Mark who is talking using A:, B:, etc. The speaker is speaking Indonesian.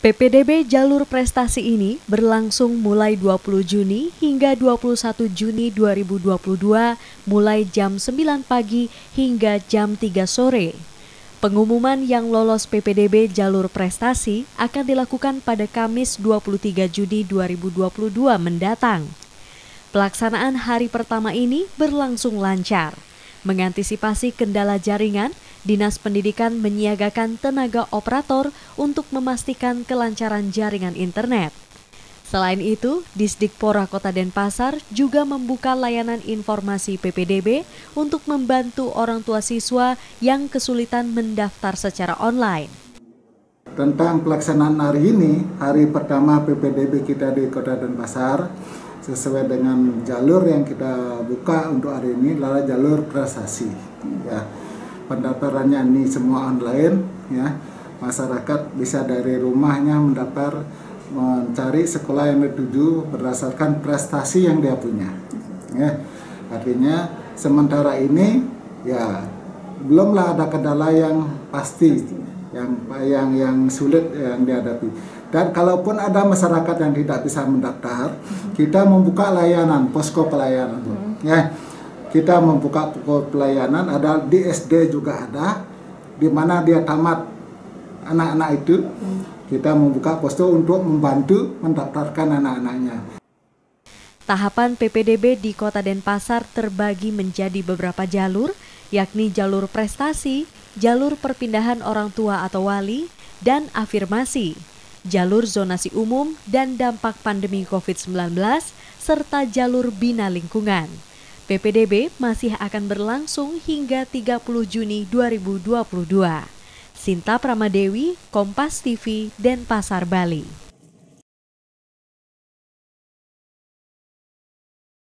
A: PPDB jalur prestasi ini berlangsung mulai 20 Juni hingga 21 Juni 2022 mulai jam 9 pagi hingga jam 3 sore. Pengumuman yang lolos PPDB jalur prestasi akan dilakukan pada Kamis 23 Juni 2022 mendatang. Pelaksanaan hari pertama ini berlangsung lancar. Mengantisipasi kendala jaringan, Dinas Pendidikan menyiagakan tenaga operator untuk memastikan kelancaran jaringan internet. Selain itu, Disdikpora Kota Denpasar juga membuka layanan informasi PPDB untuk membantu orang tua siswa yang kesulitan mendaftar secara online.
B: Tentang pelaksanaan hari ini, hari pertama PPDB kita di Kota Denpasar, sesuai dengan jalur yang kita buka untuk hari ini adalah jalur prestasi ya pendaftarannya ini semua online ya. Masyarakat bisa dari rumahnya mendaftar mencari sekolah yang dituju berdasarkan prestasi yang dia punya ya. Artinya sementara ini ya belumlah ada kendala yang pasti yang yang yang sulit yang dihadapi. Dan kalaupun ada masyarakat yang tidak bisa mendaftar, kita membuka layanan posko pelayanan. Ya, kita membuka posko pelayanan ada di SD juga ada, di mana dia tamat anak-anak itu. Kita membuka posko untuk membantu mendaftarkan anak-anaknya.
A: Tahapan PPDB di Kota Denpasar terbagi menjadi beberapa jalur, yakni jalur prestasi, jalur perpindahan orang tua atau wali, dan afirmasi jalur zonasi umum dan dampak pandemi COVID-19, serta jalur bina lingkungan. PPDB masih akan berlangsung hingga 30 Juni 2022. Sinta Pramadewi, Kompas TV, Denpasar, Bali.